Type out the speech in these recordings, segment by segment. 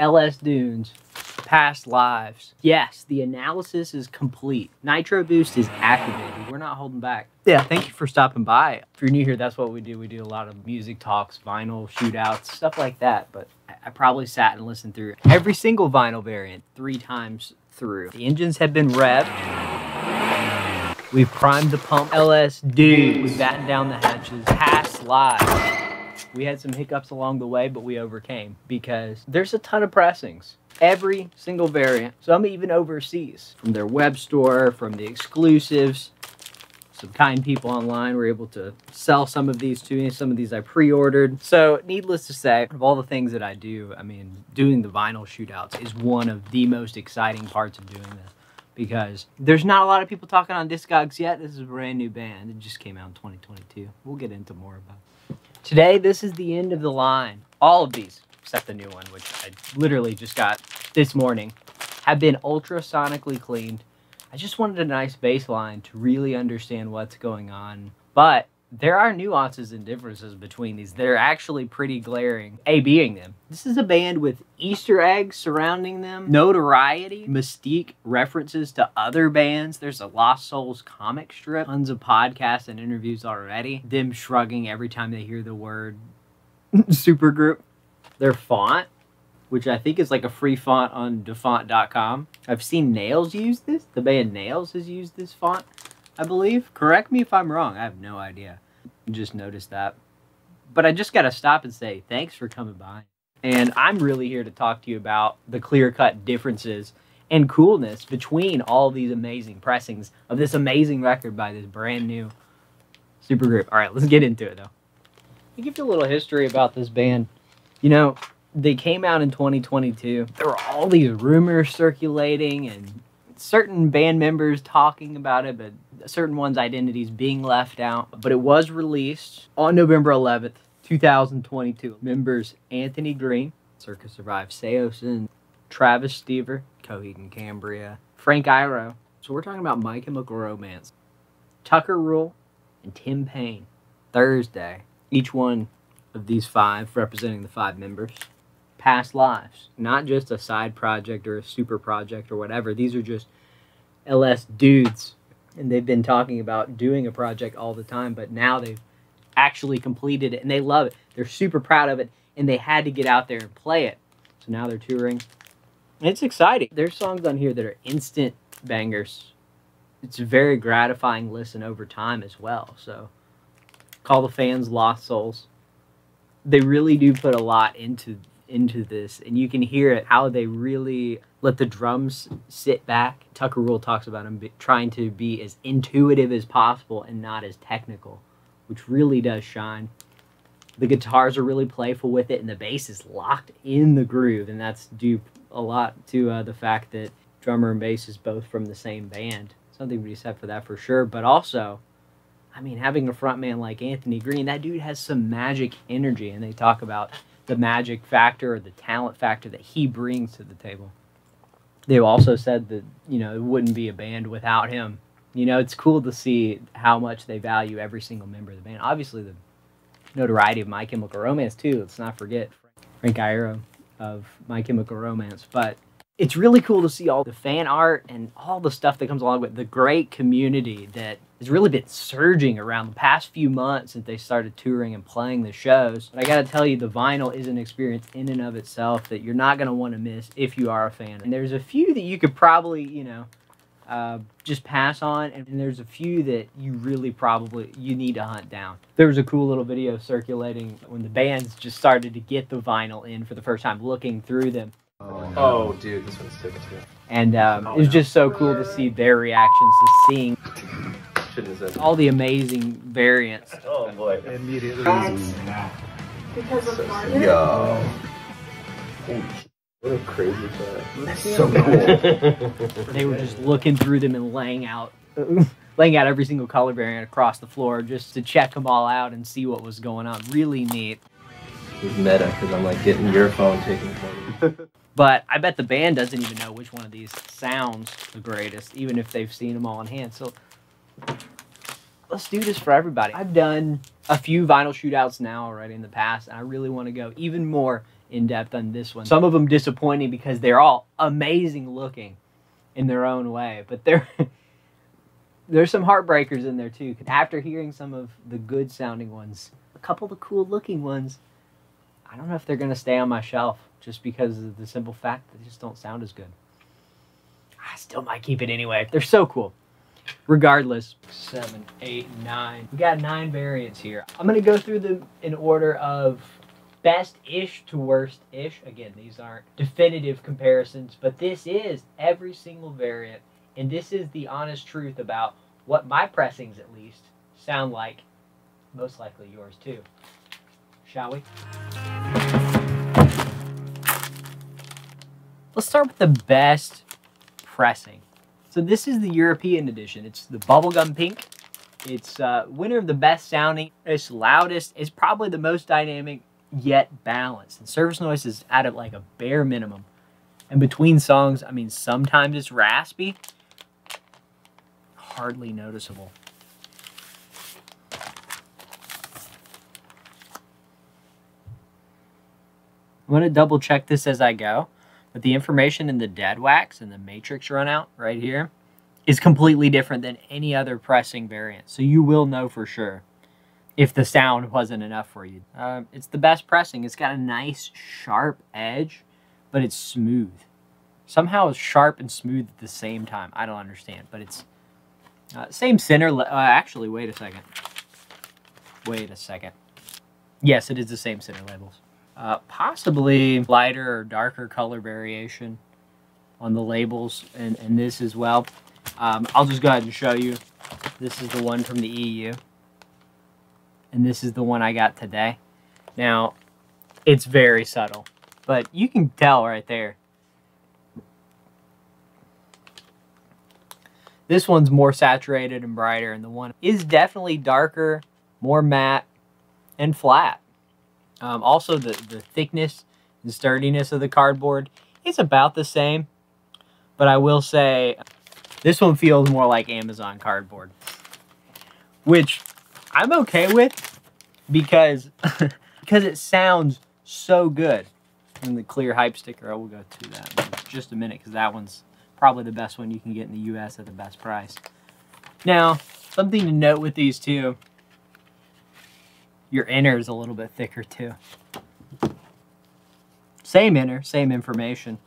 LS Dunes, past lives. Yes, the analysis is complete. Nitro Boost is activated. We're not holding back. Yeah, thank you for stopping by. If you're new here, that's what we do. We do a lot of music talks, vinyl shootouts, stuff like that. But I- probably sat and listened through every single vinyl variant three times through. The engines have been revved. We've primed the pump. LS dude. We've battened down the hatches. Past live. We had some hiccups along the way, but we overcame because there's a ton of pressings. Every single variant, some even overseas, from their web store, from the exclusives. Some kind people online were able to sell some of these to me. Some of these I pre ordered. So, needless to say, of all the things that I do, I mean, doing the vinyl shootouts is one of the most exciting parts of doing this because there's not a lot of people talking on Discogs yet. This is a brand new band. It just came out in 2022. We'll get into more about. Today, this is the end of the line. All of these, except the new one, which I literally just got this morning, have been ultrasonically cleaned. I just wanted a nice baseline to really understand what's going on. But there are nuances and differences between these that are actually pretty glaring. A being them. This is a band with Easter eggs surrounding them, notoriety, mystique, references to other bands. There's a Lost Souls comic strip, tons of podcasts and interviews already. Them shrugging every time they hear the word supergroup. Their font, which I think is like a free font on dafont.com. I've seen Nails use this. The band Nails has used this font. I believe. Correct me if I'm wrong. I have no idea. Just noticed that. But I just got to stop and say thanks for coming by. And I'm really here to talk to you about the clear cut differences and coolness between all these amazing pressings of this amazing record by this brand new supergroup. All right, let's get into it though. To give you a little history about this band, you know, they came out in 2022. There were all these rumors circulating and certain band members talking about it, but certain ones' identities being left out. But it was released on November 11th, 2022. Members Anthony Green, Circa Survive Saosin, Travis Stever, Coheed and Cambria, Frank Iero. So we're talking about My Chemical Romance, Tucker Rule, and Tim Payne. Thursday. Each one of these five representing the five members past lives, not just a side project or a super project or whatever. These are just LS dudes, and they've been talking about doing a project all the time, but now they've actually completed it and they love it. They're super proud of it, and they had to get out there and play it. So now they're touring. It's exciting. There's songs on here that are instant bangers. It's a very gratifying listen over time as well. So call the fans lost souls. They really do put a lot into into this and you can hear it how they really let the drums sit back. Tucker rule talks about him be, trying to be as intuitive as possible and not as technical which really does shine. The guitars are really playful with it and the bass is locked in the groove and that's due a lot to uh, the fact that drummer and bass is both from the same band. Something to be said for that for sure but also i mean having a frontman like anthony green that dude has some magic energy and they talk about the magic factor or the talent factor that he brings to the table. They've also said that, you know, it wouldn't be a band without him. You know, it's cool to see how much they value every single member of the band. Obviously, the notoriety of My Chemical Romance, too. Let's not forget Frank Iero of My Chemical Romance. But it's really cool to see all the fan art and all the stuff that comes along with the great community that has really been surging around the past few months since they started touring and playing the shows. But I gotta tell you, the vinyl is an experience in and of itself that you're not gonna want to miss if you are a fan. And there's a few that you could probably, you know, uh, just pass on, and there's a few that you really probably you need to hunt down. There was a cool little video circulating when the bands just started to get the vinyl in for the first time, looking through them. Oh, oh dude, this one's sick too. And um, it was just so cool to see their reactions to seeing all the amazing variants. Oh boy. Immediately. Because of So, Martin? yo. Holy What a crazy shot. That's so cool. They were just looking through them and laying out, laying out every single color variant across the floor just to check them all out and see what was going on. Really neat. It's meta because I'm like getting your phone taking photos. But I bet the band doesn't even know which one of these sounds the greatest, even if they've seen them all in hand. So let's do this for everybody. I've done a few vinyl shootouts now already in the past, and I really want to go even more in depth on this one. Some of them disappointing because they're all amazing looking in their own way, but there there's some heartbreakers in there too. After hearing some of the good sounding ones, a couple of the cool looking ones, I don't know if they're gonna stay on my shelf just because of the simple fact that they just don't sound as good. I still might keep it anyway. They're so cool. Regardless, seven, eight, nine. We got nine variants here. I'm gonna go through them in order of best-ish to worst-ish. Again, these aren't definitive comparisons, but this is every single variant, and this is the honest truth about what my pressings, at least, sound like. Most likely yours too. Shall we? Let's start with the best pressing. So this is the European edition. It's the bubblegum pink. It's uh, winner of the best sounding. It's loudest. It's probably the most dynamic yet balanced. And surface noise is at like a bare minimum. And between songs, I mean, sometimes it's raspy, hardly noticeable. I'm to double check this as I go, but the information in the dead wax and the matrix runout right here is completely different than any other pressing variant. So you will know for sure if the sound wasn't enough for you. Uh, it's the best pressing. It's got a nice sharp edge, but it's smooth. Somehow it's sharp and smooth at the same time. I don't understand, but it's uh, same center. Uh, actually, wait a second. Wait a second. Yes, it is the same center labels. Uh, possibly lighter or darker color variation on the labels and, and this as well. Um, I'll just go ahead and show you. This is the one from the EU and this is the one I got today. Now, it's very subtle, but you can tell right there. This one's more saturated and brighter, and the one is definitely darker, more matte, and flat. Um, also, the, the thickness and sturdiness of the cardboard is about the same, but I will say this one feels more like Amazon cardboard, which I'm okay with because because it sounds so good. And the clear hype sticker, I will go to that in just a minute because that one's probably the best one you can get in the U.S. at the best price. Now, something to note with these two, your inner is a little bit thicker too. Same inner, same information.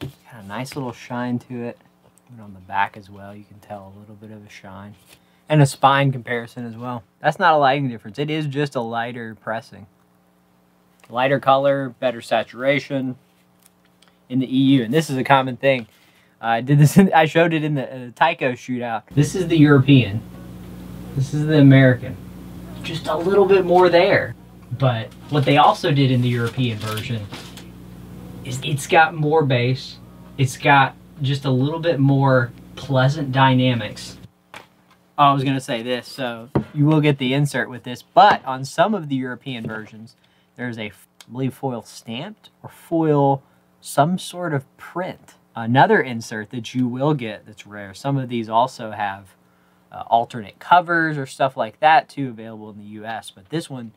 Got a nice little shine to it. And on the back as well, you can tell a little bit of a shine. And a spine comparison as well. That's not a lighting difference. It is just a lighter pressing. Lighter color, better saturation in the EU. And this is a common thing. I did this. In, I showed it in the uh, Tyco shootout. This is the European. This is the American. Just a little bit more there. But what they also did in the European version is it's got more bass. It's got just a little bit more pleasant dynamics. Oh, I was going to say this, so you will get the insert with this, but on some of the European versions, there's a, I believe, foil stamped or foil some sort of print. Another insert that you will get that's rare. Some of these also have uh, alternate covers or stuff like that too available in the U.S. But this one,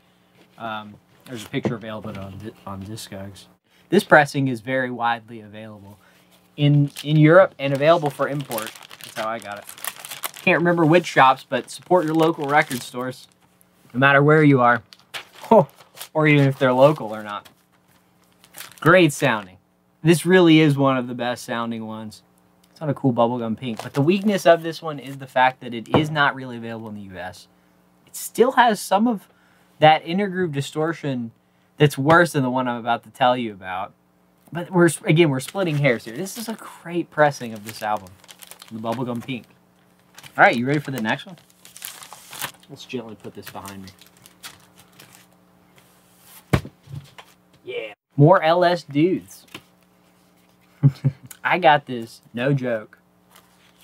um, there's a picture available on on Discogs. This pressing is very widely available in in Europe and available for import. That's how I got it. Can't remember which shops, but support your local record stores, no matter where you are, or even if they're local or not. Great sounding. This really is one of the best sounding ones. It's not a cool bubblegum pink, but the weakness of this one is the fact that it is not really available in the US. It still has some of that intergroove distortion that's worse than the one I'm about to tell you about. But we're again, we're splitting hairs here. This is a great pressing of this album, the bubblegum pink. All right, you ready for the next one? Let's gently put this behind me. Yeah, more LS dudes. I got this, no joke,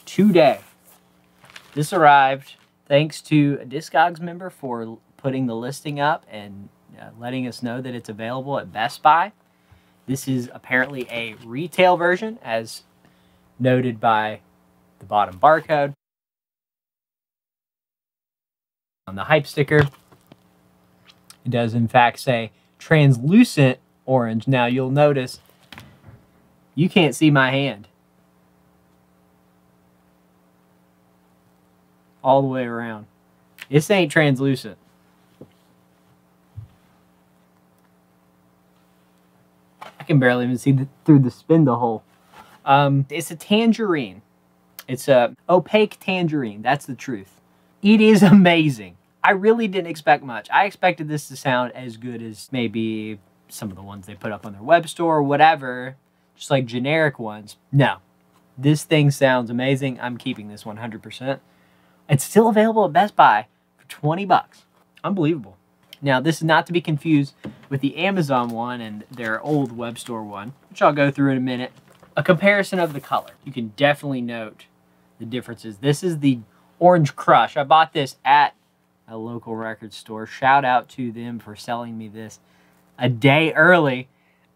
today. This arrived thanks to a Discogs member for putting the listing up and uh, letting us know that it's available at Best Buy. This is apparently a retail version, as noted by the bottom barcode. On the hype sticker, It does, in fact, say translucent orange. Now, you'll notice you can't see my hand. All the way around. This ain't translucent. I can barely even see the, through the spindle hole. Um, it's a tangerine. It's a opaque tangerine. That's the truth. It is amazing. I really didn't expect much. I expected this to sound as good as maybe some of the ones they put up on their web store or whatever, just like generic ones. No, this thing sounds amazing. I'm keeping this 100%. It's still available at Best Buy for 20 bucks. Unbelievable. Now, this is not to be confused with the Amazon one and their old web store one, which I'll go through in a minute. A comparison of the color. You can definitely note the differences. This is the Orange Crush. I bought this at a local record store. Shout out to them for selling me this a day early.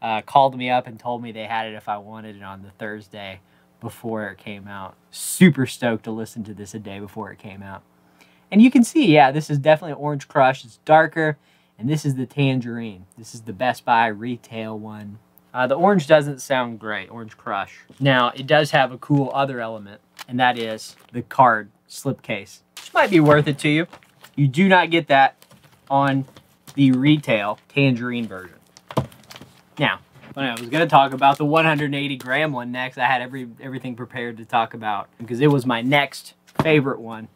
Uh, called me up and told me they had it if I wanted it on the Thursday before it came out. Super stoked to listen to this a day before it came out. And you can see, yeah, this is definitely Orange Crush. It's darker. And this is the Tangerine. This is the Best Buy retail one. Uh, the orange doesn't sound great, Orange Crush. Now, it does have a cool other element, and that is the card slipcase, which might be worth it to you. You do not get that on the retail Tangerine version. Now, when I was going to talk about the 180 gram one next, I had every everything prepared to talk about because it was my next favorite one.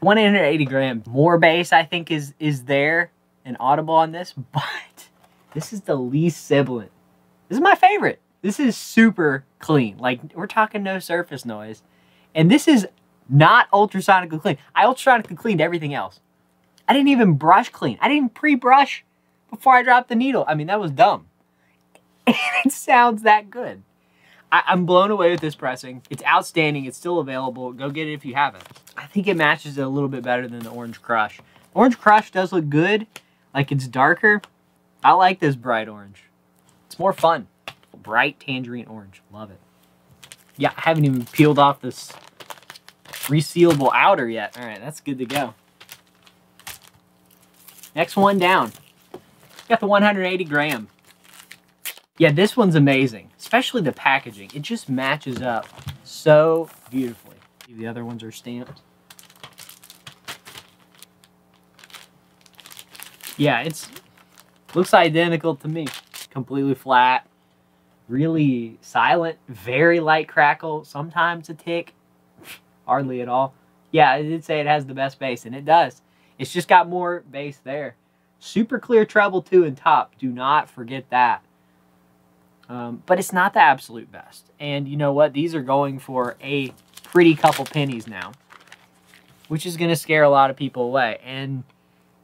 180 gram more bass I think is is there and audible on this, but this is the least sibilant. This is my favorite. This is super clean. Like we're talking no surface noise. And this is not ultrasonically clean. I ultrasonically cleaned everything else. I didn't even brush clean. I didn't pre-brush before I dropped the needle. I mean, that was dumb. It sounds that good. I, am blown away with this pressing. It's outstanding. It's still available. Go get it if you haven't. I think it matches it a little bit better than the Orange Crush. Orange Crush does look good. Like it's darker. I like this bright orange. It's more fun. Bright tangerine orange. Love it. Yeah, I haven't even peeled off this resealable outer yet. All right, that's good to go. Next one down. Got the 180 gram. Yeah, this one's amazing, especially the packaging. It just matches up so beautifully. The other ones are stamped. Yeah, it's looks identical to me. Completely flat, really silent, very light crackle, sometimes a tick, hardly at all. Yeah, I did say it has the best bass, and it does. It's just got more bass there. Super clear treble two and top. Do not forget that. Um, but it's not the absolute best. And you know what? These are going for a pretty couple pennies now, which is going to scare a lot of people away. And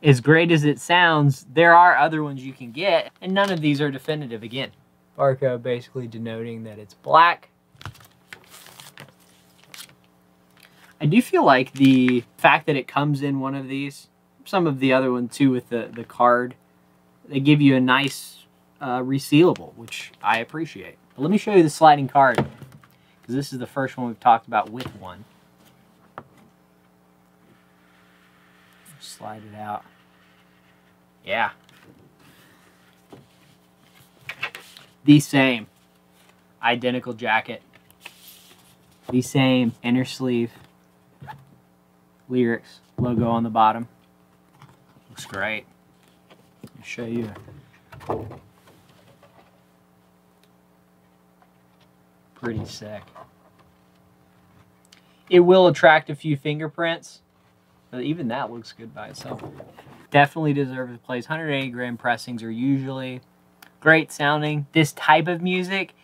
as great as it sounds, there are other ones you can get, and none of these are definitive again. Barcode basically denoting that it's black. I do feel like the fact that it comes in one of these, some of the other one too with the, the card, they give you a nice uh, resealable, which I appreciate. But let me show you the sliding card, because this is the first one we've talked about with one. Slide it out. Yeah. The same. Identical jacket. The same inner sleeve lyrics logo on the bottom. Looks great. I'll show you. Pretty sick. It will attract a few fingerprints, but even that looks good by itself. Definitely deserves a place. 180 gram pressings are usually great sounding. This type of music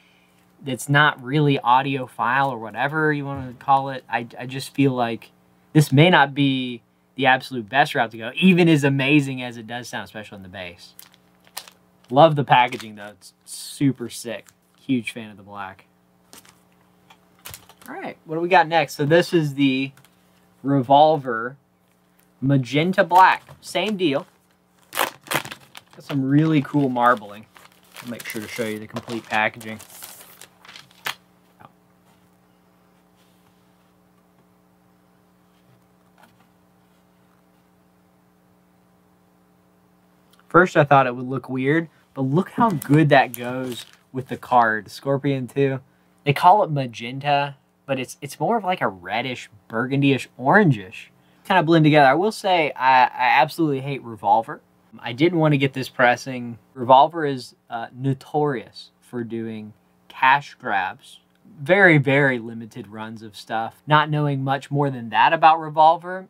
that's not really audiophile or whatever you want to call it, I, I just feel like this may not be the absolute best route to go, even as amazing as it does sound, especially in the bass. Love the packaging though. It's super sick. Huge fan of the black. All right, what do we got next? So this is the Revolver Magenta Black. Same deal. Got some really cool marbling. I'll make sure to show you the complete packaging. First, I thought it would look weird, but look how good that goes with the card. Scorpion 2. They call it magenta, but it's it's more of like a reddish, burgundyish, orangish. Kind of blend together. I will say I, I absolutely hate Revolver. I didn't want to get this pressing. Revolver is uh, notorious for doing cash grabs. Very, very limited runs of stuff. Not knowing much more than that about Revolver,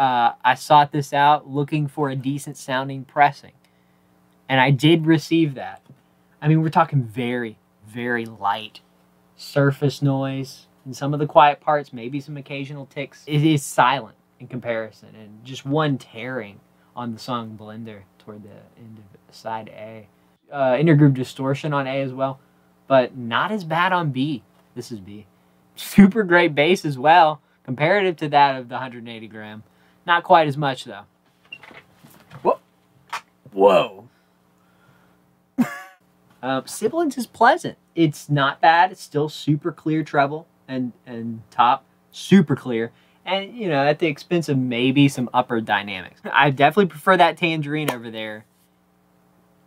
uh, I sought this out looking for a decent sounding pressing. And I did receive that. I mean, we're talking very, very light surface noise and some of the quiet parts, maybe some occasional ticks. It is silent in comparison, and just one tearing on the song Blender toward the end of side A. Uh, intergroove distortion on A as well, but not as bad on B. This is B. Super great bass as well, comparative to that of the 180 gram. Not quite as much though. Whoa. Whoa. uh, Sibilance is pleasant. It's not bad. It's still super clear treble and, and top. Super clear and you know at the expense of maybe some upper dynamics. I definitely prefer that tangerine over there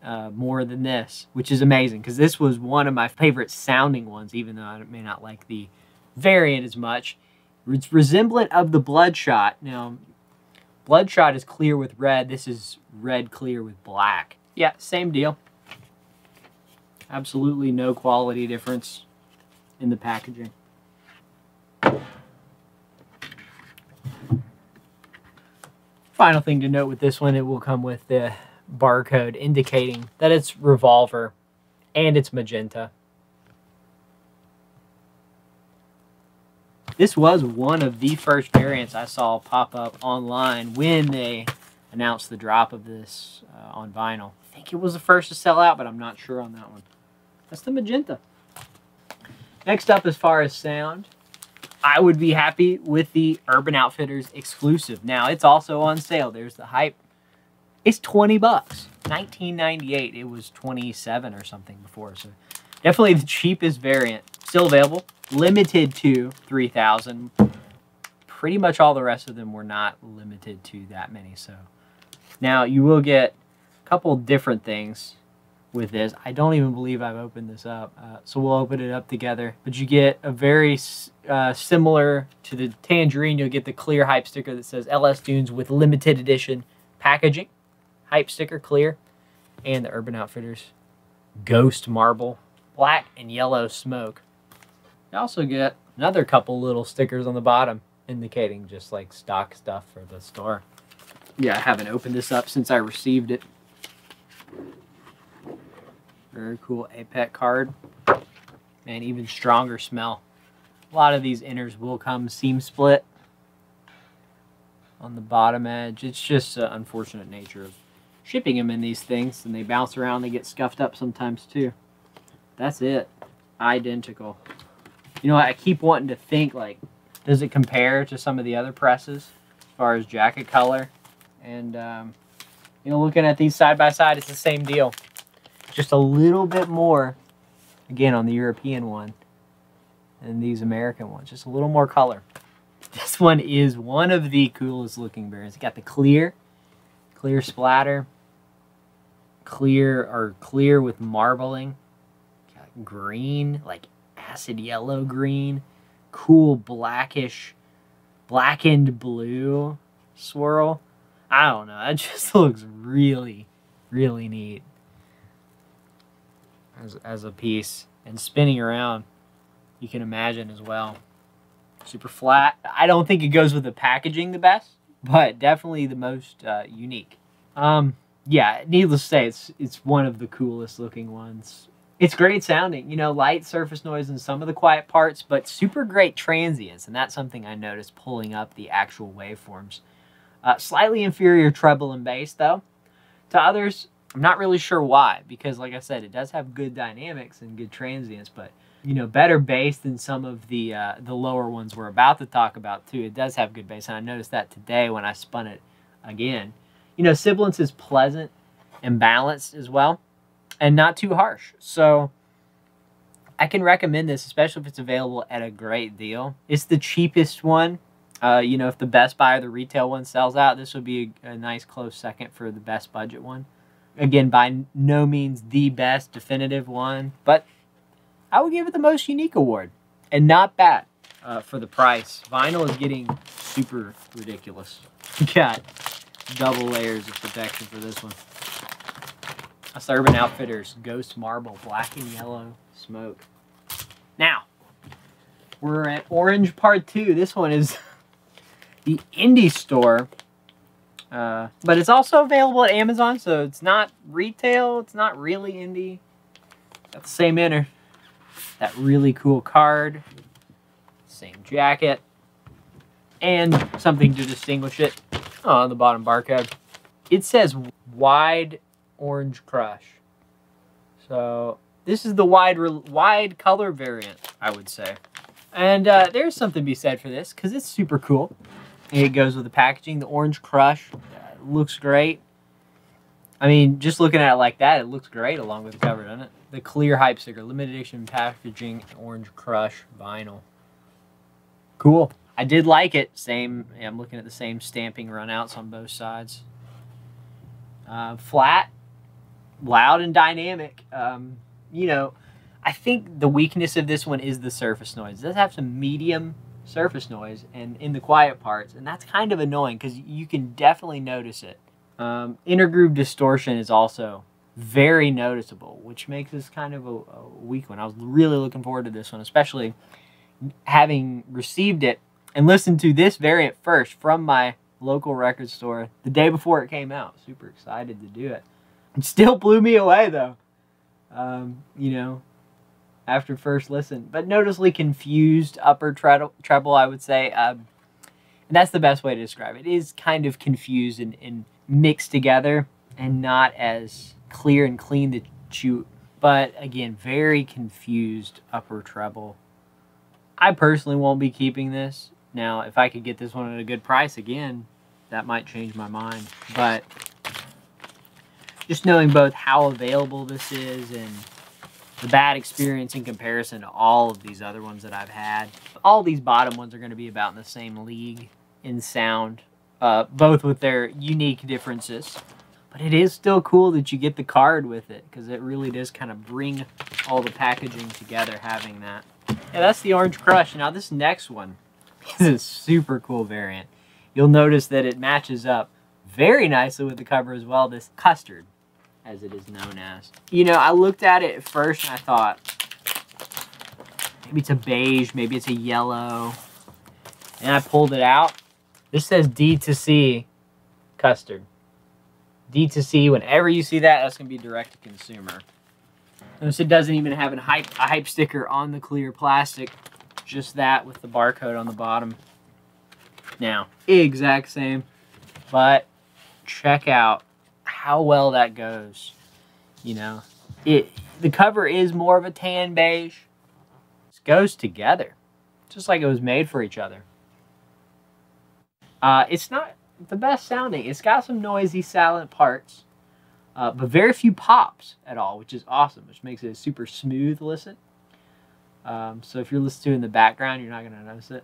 uh, more than this, which is amazing because this was one of my favorite sounding ones, even though I may not like the variant as much. It's resemblant of the Bloodshot. Now, Bloodshot is clear with red. This is red clear with black. Yeah, same deal. Absolutely no quality difference in the packaging. Final thing to note with this one, it will come with the barcode indicating that it's revolver and it's magenta. This was one of the first variants I saw pop up online when they announced the drop of this uh, on vinyl. I think it was the first to sell out, but I'm not sure on that one. That's the magenta. Next up, as far as sound, I would be happy with the Urban Outfitters exclusive. Now, it's also on sale. There's the hype. It's 20 bucks. 1998. It was 27 or something before. So definitely the cheapest variant. Still available. Limited to 3,000. Pretty much all the rest of them were not limited to that many. So now you will get a couple different things with this. I don't even believe I've opened this up. Uh, so we'll open it up together. But you get a very uh, similar to the Tangerine, you'll get the clear hype sticker that says LS Dunes with limited edition packaging. Hype sticker clear. And the Urban Outfitters Ghost Marble. Black and yellow smoke. You also get another couple little stickers on the bottom indicating just like stock stuff for the store. Yeah, I haven't opened this up since I received it. Very cool APEC card. And even stronger smell. A lot of these inners will come seam split on the bottom edge. It's just the unfortunate nature of shipping them in these things. And they bounce around. They get scuffed up sometimes too. That's it. Identical. You know, I keep wanting to think, like, does it compare to some of the other presses as far as jacket color? And, um, you know, looking at these side by side, it's the same deal just a little bit more, again, on the European one and these American ones. Just a little more color. This one is one of the coolest looking bears. It's got the clear, clear splatter, clear or clear with marbling, green, like acid yellow green, cool blackish, blackened blue swirl. I don't know. That just looks really, really neat as, as a piece and spinning around you can imagine as well super flat i don't think it goes with the packaging the best but definitely the most uh, unique um, yeah needless to say it's it's one of the coolest looking ones it's great sounding you know light surface noise in some of the quiet parts but super great transients and that's something i noticed pulling up the actual waveforms uh, slightly inferior treble and bass though to others I'm not really sure why, because like I said, it does have good dynamics and good transients, but you know, better bass than some of the uh, the lower ones we're about to talk about too. It does have good bass, and I noticed that today when I spun it again. You know, sibilance is pleasant and balanced as well, and not too harsh. So I can recommend this, especially if it's available at a great deal. It's the cheapest one. Uh, you know, if the Best Buy or the retail one sells out, this would be a, a nice close second for the best budget one. Again, by no means the best definitive one, but I would give it the most unique award. And not bad uh, for the price. Vinyl is getting super ridiculous. got double layers of protection for this one. Urban Outfitters Ghost Marble Black and Yellow Smoke. Now, we're at Orange Part 2. This one is the indie store. Uh, but it's also available at Amazon, so it's not retail. It's not really indie. Got the same inner. That really cool card. Same jacket. And something to distinguish it on the bottom barcode. It says wide orange crush. So this is the wide wide color variant, I would say. And uh, there's something to be said for this because it's super cool. It goes with the packaging. The orange crush uh, looks great. I mean, just looking at it like that, it looks great along with the cover, doesn't it? The clear hype sticker, limited edition packaging, orange crush vinyl. Cool. I did like it. Same, yeah, I'm looking at the same stamping runouts on both sides. Uh, flat, loud and dynamic. Um, you know, I think the weakness of this one is the surface noise. It does have some medium surface noise and in the quiet parts, and that's kind of annoying because you can definitely notice it. Um, inner groove distortion is also very noticeable, which makes this kind of a, a weak one. I was really looking forward to this one, especially having received it and listened to this variant first from my local record store the day before it came out. Super excited to do it. It still blew me away though. Um, you know, after first listen, but noticeably confused upper treble, treble I would say. Um, and that's the best way to describe it. It is kind of confused and, and mixed together and not as clear and clean to chew. But again, very confused upper treble. I personally won't be keeping this. Now, if I could get this one at a good price again, that might change my mind. But just knowing both how available this is and the bad experience in comparison to all of these other ones that I've had. All these bottom ones are going to be about in the same league in sound, uh, both with their unique differences. But it is still cool that you get the card with it because it really does kind of bring all the packaging together having that. Yeah, that's the Orange Crush. Now this next one is a super cool variant. You'll notice that it matches up very nicely with the cover as well, this custard as it is known as. You know, I looked at it first and I thought, maybe it's a beige, maybe it's a yellow. And I pulled it out. This says D to C custard. D to C, whenever you see that, that's going to be direct to consumer. Notice it doesn't even have a hype, a hype sticker on the clear plastic. Just that with the barcode on the bottom. Now, exact same. But check out how well that goes. You know, it the cover is more of a tan beige. It goes together, just like it was made for each other. Uh, it's not the best sounding. It's got some noisy, silent parts, uh, but very few pops at all, which is awesome, which makes it a super smooth listen. Um, so if you're listening to in the background, you're not going to notice it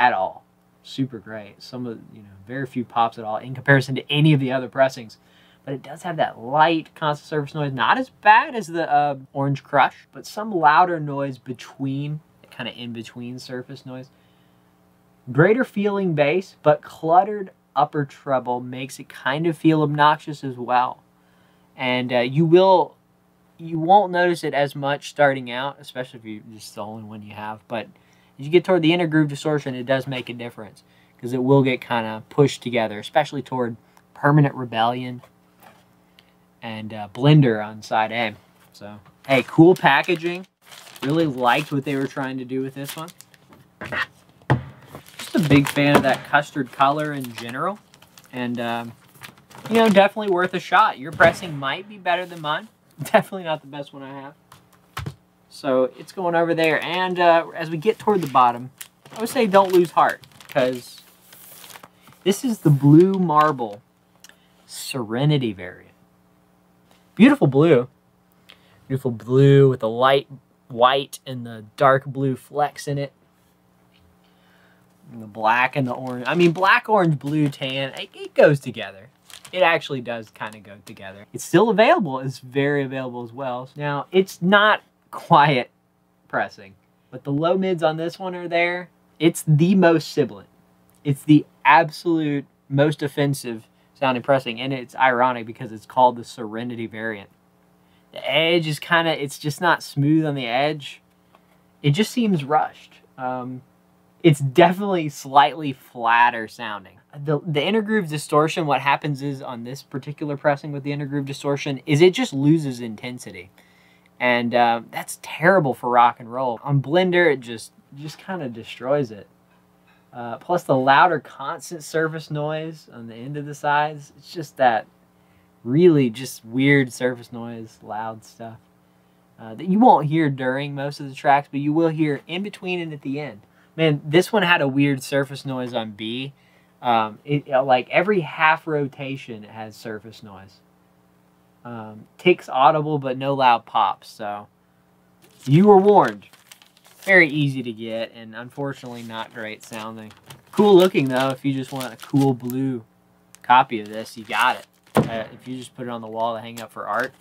at all. Super great. Some of you know very few pops at all in comparison to any of the other pressings but it does have that light constant surface noise. Not as bad as the uh, Orange Crush, but some louder noise between, kind of in between surface noise. Greater feeling bass, but cluttered upper treble makes it kind of feel obnoxious as well. And uh, you will, you won't notice it as much starting out, especially if you're just the only one you have. But as you get toward the inner groove distortion, it does make a difference because it will get kind of pushed together, especially toward permanent rebellion and uh, blender on side A. So, hey, cool packaging. Really liked what they were trying to do with this one. Just a big fan of that custard color in general. And, um, you know, definitely worth a shot. Your pressing might be better than mine. Definitely not the best one I have. So it's going over there. And uh, as we get toward the bottom, I would say don't lose heart because this is the blue marble Serenity variant. Beautiful blue. Beautiful blue with the light white and the dark blue flecks in it. And the black and the orange. I mean, black, orange, blue, tan, it, it goes together. it actually does kind of go together. It's still available. It's very available as well. Now, it's not quiet pressing, but the low mids on this one are there. It's the most sibilant. It's the absolute most offensive sounding pressing, and it's ironic because it's called the Serenity variant. The edge is kind of, it's just not smooth on the edge. It just seems rushed. Um, it's definitely slightly flatter sounding. The, the inner groove distortion, what happens is on this particular pressing with the inner groove distortion, is it just loses intensity. And uh, that's terrible for rock and roll. On Blender, it just, just kind of destroys it. Uh, plus the louder constant surface noise on the end of the sides. It's just that really just weird surface noise, loud stuff uh, that you won't hear during most of the tracks, but you will hear in between and at the end. Man, this one had a weird surface noise on B. Um, it, like every half rotation it has surface noise. Um, ticks audible, but no loud pops. So you were warned. Very easy to get, and unfortunately not great sounding. Cool looking though. If you just want a cool blue copy of this, you got it. Uh, if you just put it on the wall to hang up for art,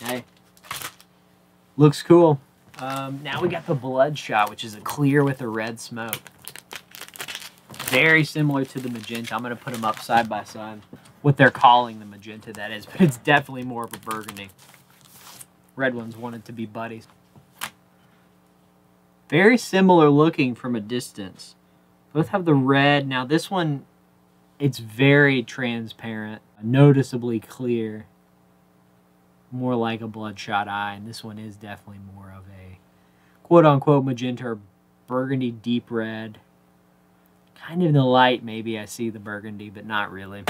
hey, looks cool. Um, now we got the Bloodshot, which is a clear with a red smoke. Very similar to the magenta. I'm going to put them up side by side. What they're calling the magenta, that is. But it's definitely more of a burgundy. Red ones wanted to be buddies. Very similar looking from a distance. Both have the red. Now this one, it's very transparent. Noticeably clear more like a bloodshot eye, and this one is definitely more of a quote unquote magenta or burgundy deep red. Kind of in the light, maybe I see the burgundy, but not really.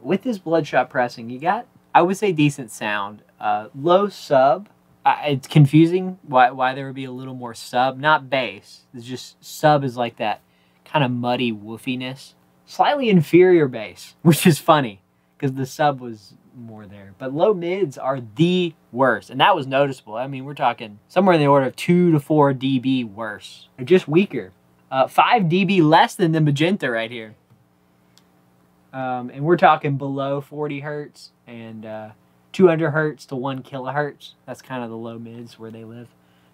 With this bloodshot pressing, you got, I would say, decent sound. Uh, low sub. Uh, it's confusing why, why there would be a little more sub, not bass. It's just sub is like that kind of muddy woofiness. Slightly inferior bass, which is funny because the sub was more there. But low mids are the worst, and that was noticeable. I mean, we're talking somewhere in the order of 2 to 4 dB worse. They're just weaker. Uh, 5 dB less than the magenta right here. Um, and we're talking below 40 hertz and uh, 200 hertz to 1 kilohertz. That's kind of the low mids where they live.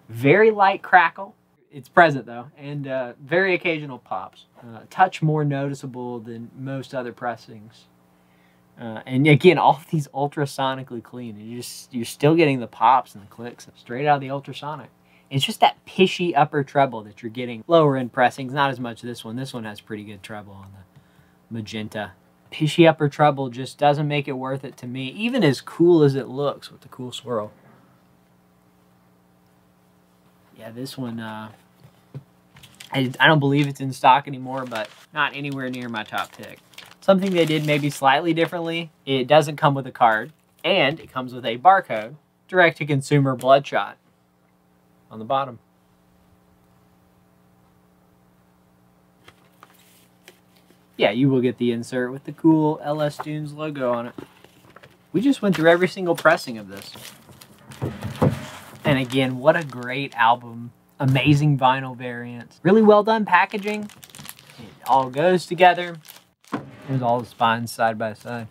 Very light crackle. It's present though, and uh, very occasional pops. Uh, touch more noticeable than most other pressings. Uh, and again, all of these ultrasonically clean. You just you're still getting the pops and the clicks straight out of the ultrasonic. It's just that pishy upper treble that you're getting lower end pressings. Not as much this one. This one has pretty good treble on the magenta. Pishy upper treble just doesn't make it worth it to me, even as cool as it looks with the cool swirl. Yeah, this one, uh, I, I don't believe it's in stock anymore, but not anywhere near my top pick. Something they did maybe slightly differently, it doesn't come with a card, and it comes with a barcode, direct-to-consumer bloodshot on the bottom. Yeah, you will get the insert with the cool LS Dunes logo on it. We just went through every single pressing of this. And again, what a great album. Amazing vinyl variants. Really well done packaging. It all goes together. There's all the spines side by side.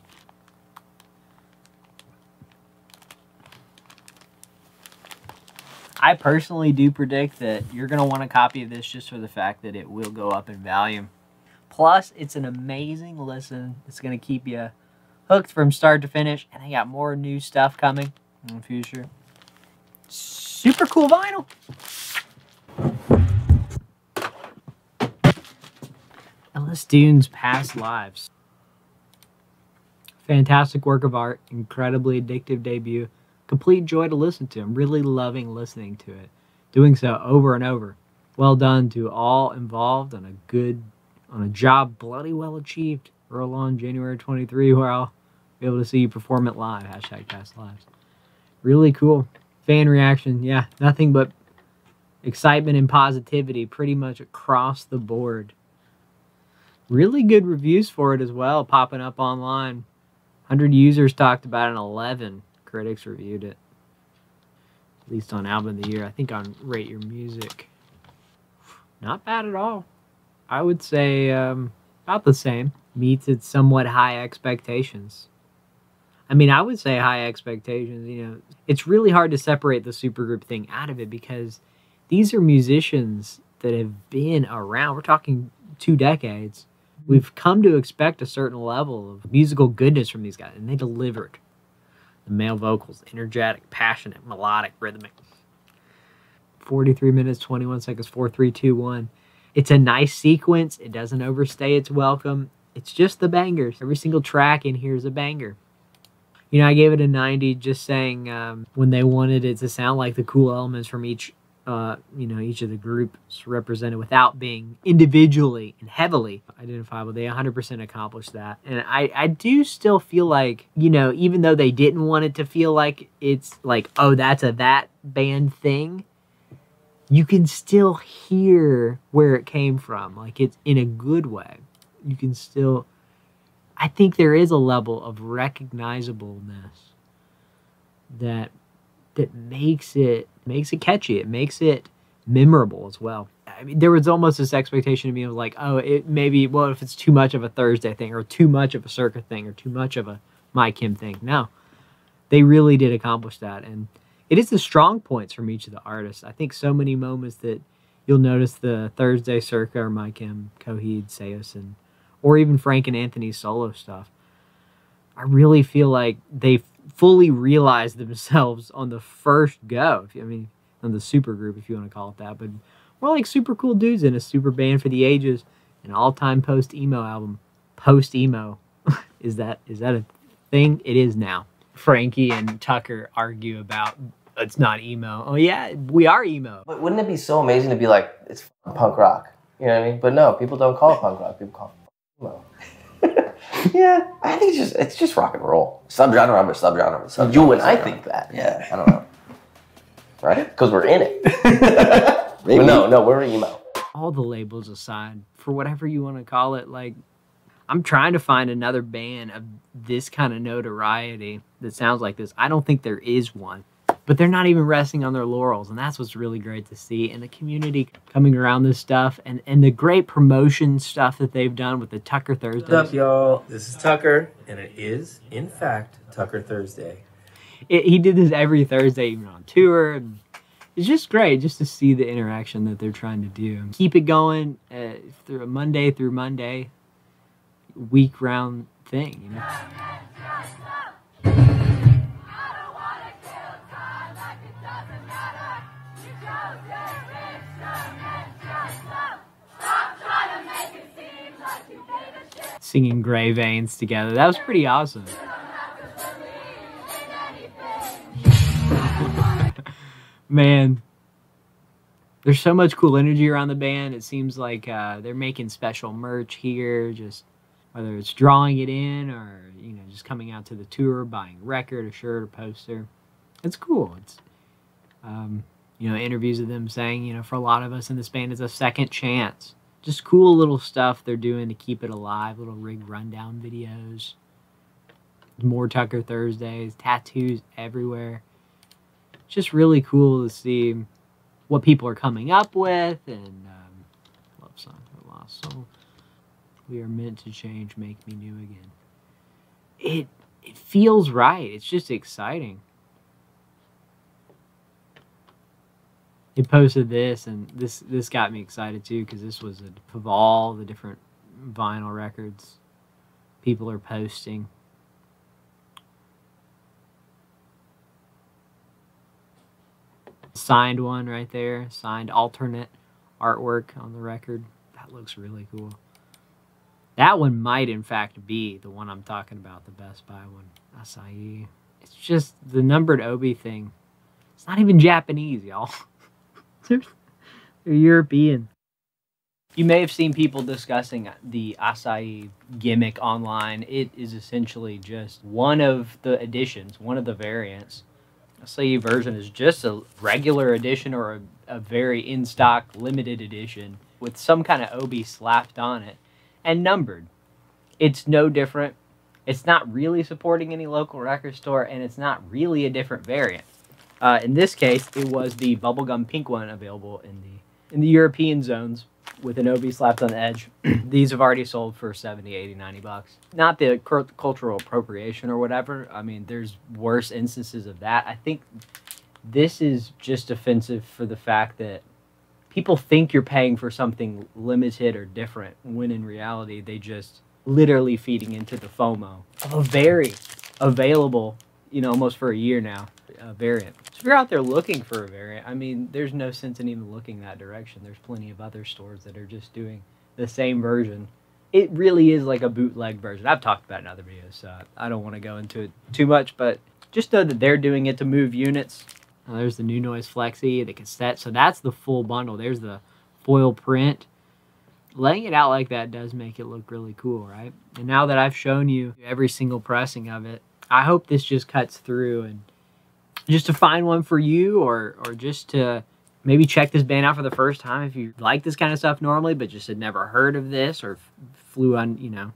I personally do predict that you're going to want a copy of this just for the fact that it will go up in value. Plus, it's an amazing listen. It's going to keep you hooked from start to finish. And they got more new stuff coming in the future. Super cool vinyl. LS Dunes Past Lives. Fantastic work of art, incredibly addictive debut, complete joy to listen to. I'm really loving listening to it, doing so over and over. Well done to all involved on a good, on a job bloody well achieved. Earl on January 23, where I'll be able to see you perform it live. Hashtag Past Lives. Really cool. Fan reaction, yeah, nothing but excitement and positivity pretty much across the board really good reviews for it as well, popping up online. 100 users talked about it, and 11 critics reviewed it. At least on Album of the Year. I think on Rate Your Music. Not bad at all. I would say um, about the same. meets its somewhat high expectations. I mean, I would say high expectations. You know, it's really hard to separate the supergroup thing out of it because these are musicians that have been around. We're talking two decades. We've come to expect a certain level of musical goodness from these guys, and they delivered. The male vocals, energetic, passionate, melodic, rhythmic. 43 minutes, 21 seconds, 4, 3, 2, 1. It's a nice sequence. It doesn't overstay its welcome. It's just the bangers. Every single track in here is a banger. You know, I gave it a 90 just saying um, when they wanted it to sound like the cool elements from each, uh, you know, each of the groups represented without being individually and heavily identifiable. They 100% accomplished that. And I, I do still feel like, you know, even though they didn't want it to feel like it's like, oh, that's a that band thing, you can still hear where it came from. Like it's in a good way. You can still I think there is a level of recognizableness that that makes it makes it catchy. It makes it memorable as well. I mean, there was almost this expectation of me of like, oh, it maybe well, if it's too much of a Thursday thing or too much of a circa thing or too much of a My Chem thing. No, they really did accomplish that, and it is the strong points from each of the artists. I think so many moments that you'll notice the Thursday circa or My Chem, Coheed, Saosin or even Frank and Anthony's solo stuff. I really feel like they fully realized themselves on the first go. I mean, on the super group, if you want to call it that, but more like super cool dudes in a super band for the ages, an all-time post emo album. Post emo, is that is that a thing? It is now. Frankie and Tucker argue about it's not emo. Oh yeah, we are emo. But wouldn't it be so amazing to be like it's punk rock? You know what I mean? But no, people don't call it punk rock. People call it well, yeah, I think it's just it's just rock and roll. Subgenre of a subgenre of a subgenre. You and I think that. Yeah. I don't know. Right? Because we're in it. Maybe. no, no, we're emo. All the labels aside, for whatever you want to call it, like I'm trying to find another band of this kind of notoriety that sounds like this. I don't think there is one but they're not even resting on their laurels and that's what's really great to see. And the community coming around this stuff and and the great promotion stuff that they've done with the tucker thursday. What's up y'all? This is tucker and it is in fact tucker thursday. It, he did this every thursday even on tour and it's just great just to see the interaction that they're trying to do. Keep it going uh, through a monday through monday week round thing you know singing Gray Veins together. That was pretty awesome. Man, there's so much cool energy around the band. It seems like uh, they're making special merch here, just whether it's drawing it in or you know just coming out to the tour, buying a record, a shirt, a poster. It's cool. It's um, you know interviews of them saying you know for a lot of us in this band it's a second chance just cool little stuff they're doing to keep it alive. Little rig rundown videos. More Tucker Thursdays, tattoos everywhere. Just really cool to see what people are coming up with and um, love song for lost soul. We are meant to change, make me new again. It it feels right. It's just exciting. He posted this, and this this got me excited too because this was a, of all the different vinyl records people are posting. Signed one right there, signed alternate artwork on the record. That looks really cool. That one might, in fact, be the one I'm talking about, the Best Buy one. Assai. It's just the numbered obi thing. It's not even Japanese, y'all. They're European. You may have seen people discussing the Assai gimmick online. It is essentially just one of the editions, one of the variants. Assai version is just a regular edition or a, a very in stock limited edition with some kind of obi slapped on it and numbered. It's no different. It's not really supporting any local record store, and it's not really a different variant. Uh, in this case, it was the bubblegum pink one available in the in the European zones with an obi slapped on the edge. These have already sold for 70, 80, 90 bucks. Not the cultural appropriation or whatever. I mean, there's worse instances of that. I think this is just offensive for the fact that people think you're paying for something limited or different when in reality they just literally feeding into the FOMO of a very available, you know, almost for a year now, uh, variant. So if you're out there looking for a variant, I mean, there's no sense in even looking that direction. There's plenty of other stores that are just doing the same version. It really is like a bootleg version. I've talked about in other videos, so I don't want to go into it too much, but just know that they're doing it to move units uh, there's the new noise Flexi, the cassette. So that's the full bundle. There's the foil print. Laying it out like that does make it look really cool, right? And now that I've shown you every single pressing of it, I hope this just cuts through and just to find one for you or or just to maybe check this band out for the first time if you like this kind of stuff normally but just had never heard of this or flew on, you know,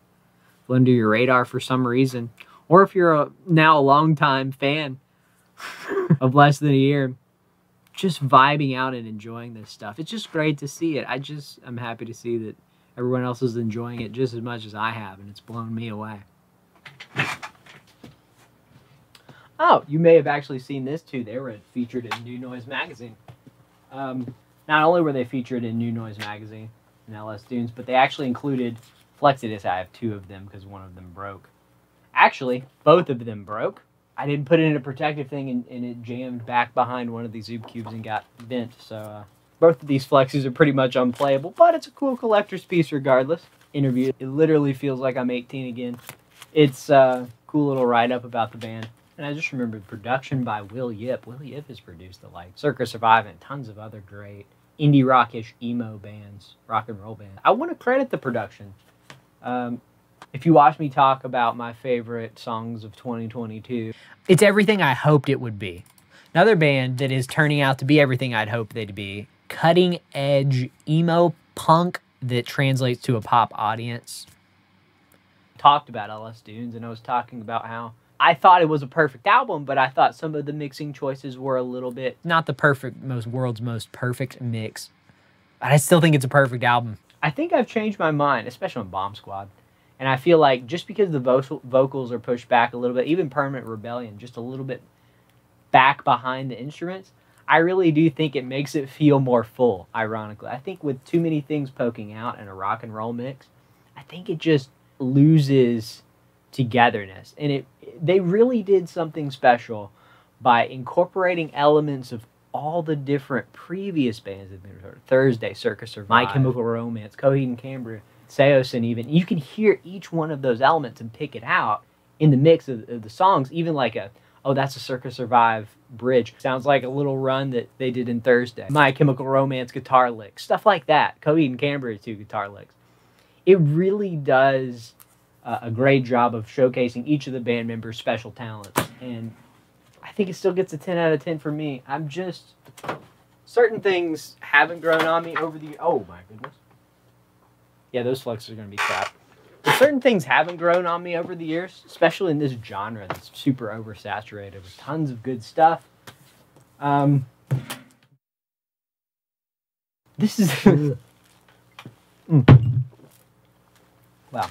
flew under your radar for some reason. Or if you're a, now a long time fan of less than a year just vibing out and enjoying this stuff. It's just great to see it. I just I'm happy to see that everyone else is enjoying it just as much as I have, and it's blown me away. Oh, you may have actually seen this too. They were featured in New Noise magazine. Um, not only were they featured in New Noise magazine and LS Dunes, but they actually included Flexidisc. I have two of them because one of them broke. Actually, both of them broke. I didn't put it in a protective thing and, and it jammed back behind one of these Zoob cubes and got bent. So uh, both of these flexes are pretty much unplayable, but it's a cool collector's piece regardless. Interview. It literally feels like I'm 18 again. It's a uh, cool little write-up about the band. And I just remembered production by Will Yip. Will Yip has produced the like Circa Survive and tons of other great indie rockish emo bands, rock and roll bands. I want to credit the production. Um, if you watch me talk about my favorite songs of 2022, it's everything I hoped it would be. Another band that is turning out to be everything I'd hoped they'd be cutting edge emo punk that translates to a pop audience. Talked about LS Dunes, and I was talking about how I thought it was a perfect album, but I thought some of the mixing choices were a little bit not the perfect, most world's most perfect mix. But I still think it's a perfect album. I think I've changed my mind, especially on Bomb Squad. And I feel like just because the vo- vocals are pushed back a little bit, even Permanent Rebellion, just a little bit back behind the instruments, I really do think it makes it feel more full, ironically. I think with too many things poking out in a rock and roll mix, I think it just loses togetherness. And it they really did something special by incorporating elements of all the different previous bands that heard. Thursday, Circa Survive, My Chemical Romance, Coheed and Cambria Saosin even. You can hear each one of those elements and pick it out in the mix of, of the songs, even like a oh, that's a Circa Survive bridge. Sounds like a little run that they did in Thursday. My Chemical Romance guitar licks, stuff like that. Coheed and Cambria two guitar licks. It really does a great job of showcasing each of the band members' special talents, and I think it still gets a ten out of ten for me. I'm just certain things haven't grown on me over the. Oh my goodness yeah, those flexes are going to be crap. But certain things haven't grown on me over the years, especially in this genre that's super oversaturated with tons of good stuff. Um, this is. mm. Wow.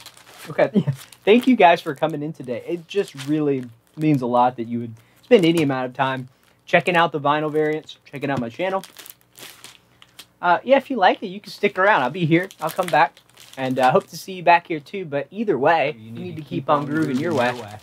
Okay. Thank you guys for coming in today. It just really means a lot that you would spend any amount of time checking out the vinyl variants, checking out my channel. Uh, yeah, if you like it, you can stick around. I'll be here. I'll come back. And I uh, hope to see you back here too. But either way, you need, you need to, keep, keep on grooving, grooving your way. Your way.